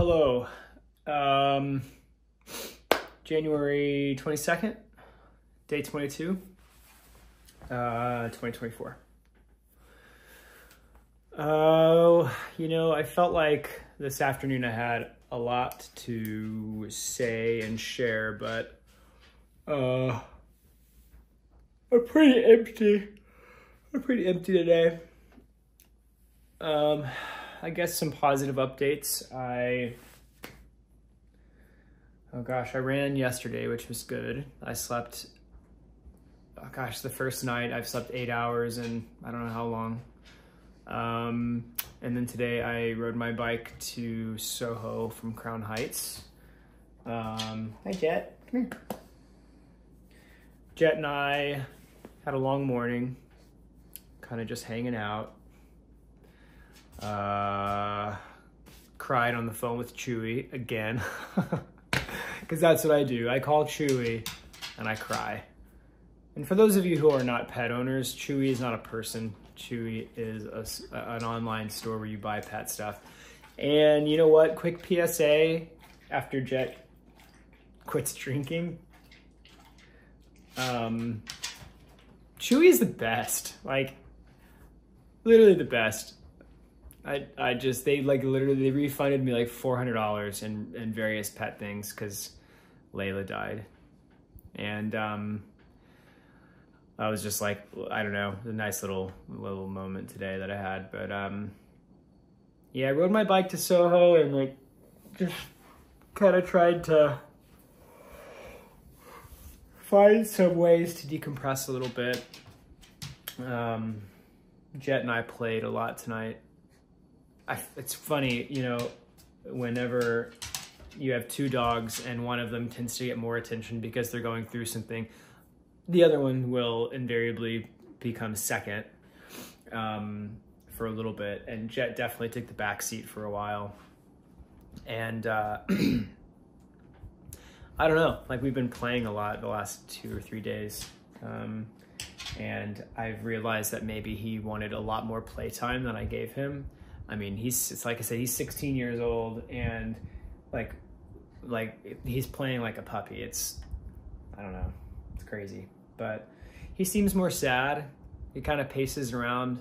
hello. Um, January 22nd, day 22, uh, 2024. Oh, you know, I felt like this afternoon I had a lot to say and share, but uh, I'm pretty empty. I'm pretty empty today. Um, I guess some positive updates. I oh gosh, I ran yesterday, which was good. I slept. Oh gosh, the first night I've slept eight hours and I don't know how long. Um, and then today I rode my bike to Soho from Crown Heights. Um, hi Jet, come here. Jet and I had a long morning, kind of just hanging out. Uh, cried on the phone with Chewy again, because that's what I do. I call Chewy and I cry. And for those of you who are not pet owners, Chewy is not a person. Chewy is a, an online store where you buy pet stuff. And you know what? Quick PSA after Jet quits drinking. Um, Chewy is the best. Like, literally the best. I I just they like literally they refunded me like four hundred dollars in in various pet things because Layla died, and um, I was just like I don't know a nice little little moment today that I had, but um, yeah, I rode my bike to Soho and like just kind of tried to find some ways to decompress a little bit. Um, Jet and I played a lot tonight I, it's funny, you know, whenever you have two dogs and one of them tends to get more attention because they're going through something, the other one will invariably become second um, for a little bit. And Jet definitely took the back seat for a while. And uh, I don't know, like we've been playing a lot the last two or three days. Um, and I've realized that maybe he wanted a lot more playtime than I gave him. I mean, he's it's like I said, he's 16 years old and like like he's playing like a puppy. It's I don't know, it's crazy, but he seems more sad. He kind of paces around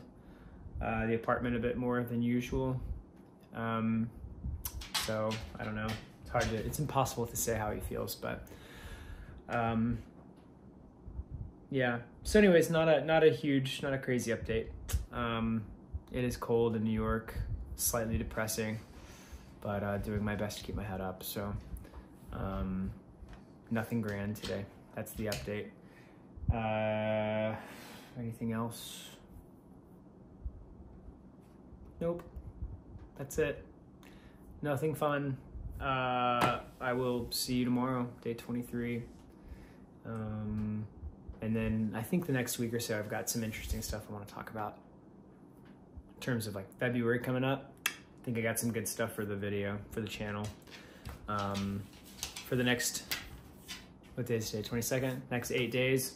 uh, the apartment a bit more than usual. Um, so I don't know. It's hard to. It's impossible to say how he feels, but um, yeah. So, anyways, not a not a huge, not a crazy update. Um, it is cold in New York, slightly depressing, but uh, doing my best to keep my head up. So, um, nothing grand today. That's the update. Uh, anything else? Nope. That's it. Nothing fun. Uh, I will see you tomorrow, day 23. Um, and then I think the next week or so, I've got some interesting stuff I want to talk about terms of like February coming up, I think I got some good stuff for the video, for the channel. Um, for the next, what day is today, 22nd? Next eight days,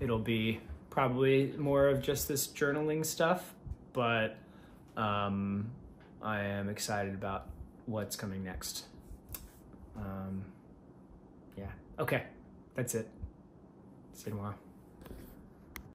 it'll be probably more of just this journaling stuff, but um, I am excited about what's coming next. Um, yeah, okay, that's it. See you tomorrow.